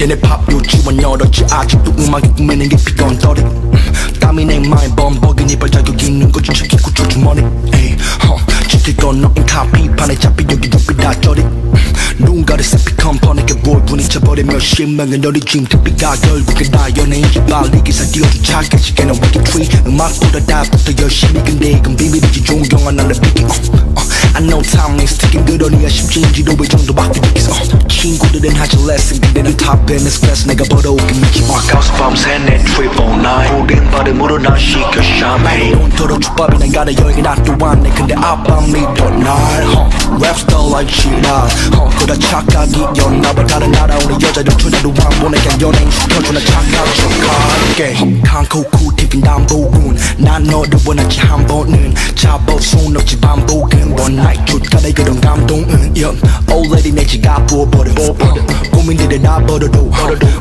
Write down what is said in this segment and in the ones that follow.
얘네 팝 요지원 열었지 아직도 음악에 꾸미는 게 피건 떨이 땀이 내 마인 범벅인 이발 자격 있는 거 주책 있고 조주머니 에이 허 지킬 건 너인 카피판에 잡히 여기 옆이 다 쩔이 누군가를 세피 컴퍼니게 뭘 분이쳐버리며 실명은 너리 지금 특비가 결국엔 다 연예인지 빨리 기사 띄워주자 개시계는 위기 트리 음악보다 다부터 열심히 근데 이건 비밀이지 존경한 나를 비기 어, 어, I know time is ticking 그러니까 심지인지도 왜 정도밖에 되겠어 어, 친구들은 하지 레슨 근데 난 탑에 스트레스 내가 벌어오긴 미치 가수 밤새 내 트리플 나인 우린 발음으로 난 시켜 샴페인 온도로 죽밥이 난 가다 여행이 나 또한 내 근데 아빠 믿어 날 랩스터 like cheetah 어, 그다 착각이었나 봐 다른 나라 오는 여자들 초대도 안 보내 그냥 연예인 시켜주나 착각 척하게 한코쿠 튀긴 남보군 난 너를 원하지 한 번은 잡아 손 없지 반복은 One night 쫓가다 그런 감동은 yeah. Old lady 내 지갑 부어버려 고민들을 다 버려도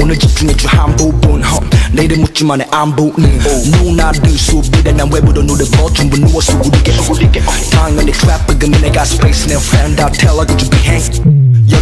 오늘 집중해줘 한 부분 내일을 묻지만 해안 보는 누나들 수비대 난 외부로 눈을 버 전부 누워 수구리게 당연히 트래픽은 내가 스페이스 내 friend 다 텔라고 준비해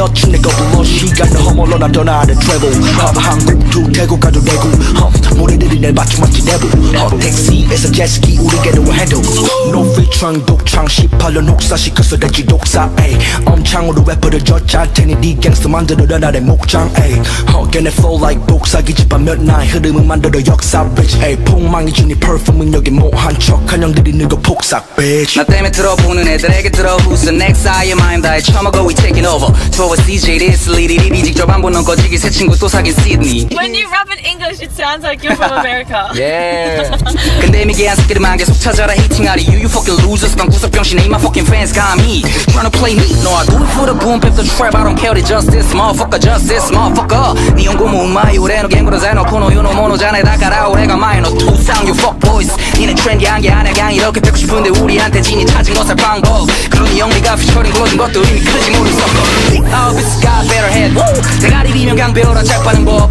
여친 내거 불러 시간을 허물러 난 떠나는 travel huh. 한국 두 태국 가도 내고 huh. 모래들이 날 맞춤한지 내부 huh. 택시에서 제스키 우리게도 해도 No featuring 독창 18년 혹사 시켜서 대지 독사 ay 엄창으로 래퍼를 젖잘 테니 네 갱스터 만들어라 나의 목장 ay huh. 걔네 flow like 복사기 집안 몇날 흐름을 만들어 역사 bitch ay 폭망이 주니 perfume은 여기 뭐한 척한 형들이 늙어 폭삭 bitch 나 때문에 들어보는 애들에게 들어 Who's the next I am I'm 다해 처먹어 we taking over towards DJ this lady 리리 직접 안 보는 거지기 새 친구 또 사귄 시드니 When you rap in English, it sounds like you're from America. America. Yeah. 근데 미개한 새끼들만 계속 찾아라 헤이팅하리 You you fucking losers 난 구석병신 ain't my fucking fans got me Tryna play me No I do it for the boom pep the trap I don't care the justice motherfucker justice motherfucker 니 연고무 마이 올해 너 갱고로 잘놓고 너 요노 모노 자네 다 가라 올해가 마이 너 투상 you fuck boys 니는 트렌디한 게 아니야 그냥 이렇게 뵙고 싶은데 우리한테 진이 찾은 것의 방법 그러니 영리가 피처링 불러준 것도 의미 크지 모르겠어 Think of it's got better head 대가리 비면 그냥 배워라 짝 빠는 법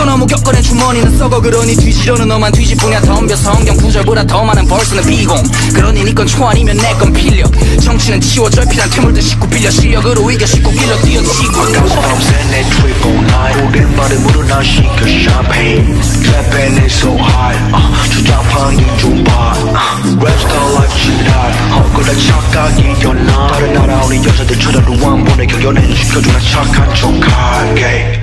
거 너무 겪어낸 주머니는 썩어. 그러니 뒤지려는 너만 뒤집으냐. 덤벼 성경 구절보다 더 많은 벌스는 비공. 그러니 니건 초안이면 내 건 필력. 정치는 치워져 피난 퇴물들 싣고 빌려 실력으로 이겨 싣고 길러 뛰어치고. 가수 밤새 내 트리플 나인 우린 발음으로 난 시켜 샴페인. 트랩에 내 so high. uh, 주장판이 좀봐. uh, 랩스타 like cheetah uh, 그다 착각이었나. 다른 나라 오는 여자들 쳐다도 안 보내 경연은 시켜주나 착한 척하게